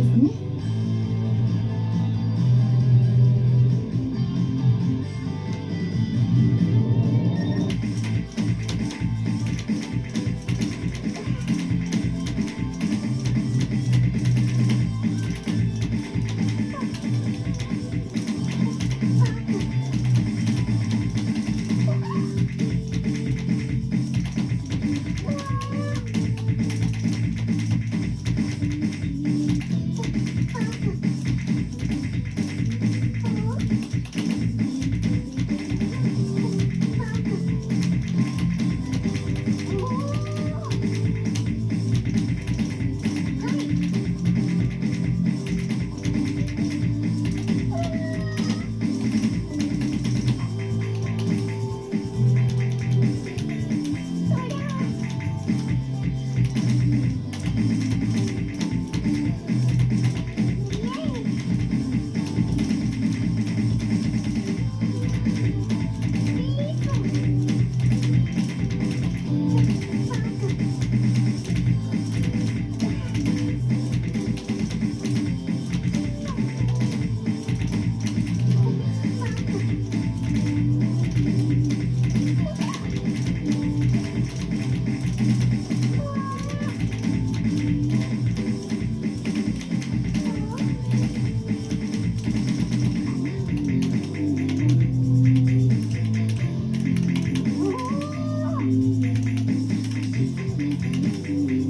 ですね。Música